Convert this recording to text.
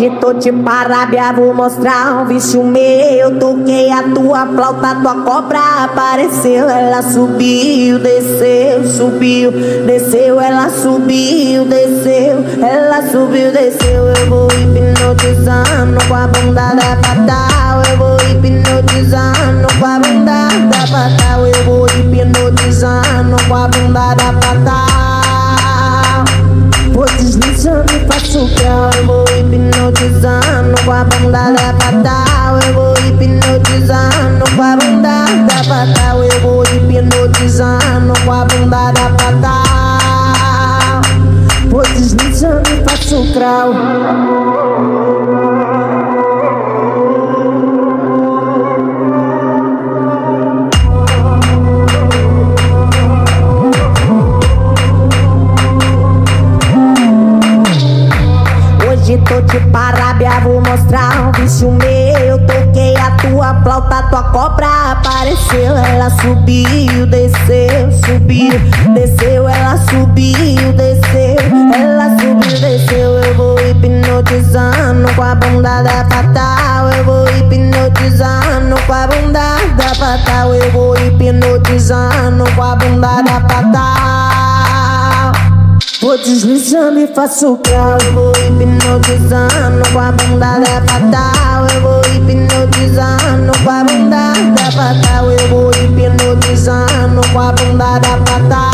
Hoje tô de parábia, vou mostrar um vício meu. Toquei a tua flauta, tua cobra apareceu. Ela subiu, desceu, subiu, desceu. Ela subiu, desceu, ela subiu, desceu. Eu vou hipnotizando com a bunda da fatal. Eu vou hipnotizando com a bunda da fatal. Eu vou hipnotizando com a bunda da fatal Eu vou hipnotizando com a bunda da fatal. Eu vou hipnotizando com a bunda da fatal. Eu vou hipnotizando com a bunda da fatal. Vou deslizando e faço grau Hoje tô de parábia, vou mostrar um vício meu. Toquei a tua flauta, tua cobra apareceu. Ela subiu, desceu, subiu, desceu Ela subiu, desceu, ela subiu, desceu. Eu vou hipnotizando com a bunda da fatal. Eu vou hipnotizando com a bunda da fatal. Eu vou hipnotizando com a bunda da fatal. Vou deslizando e faço grau. Vou hipnotizando da fatal Eu vou hipnotizando com a bunda da fatal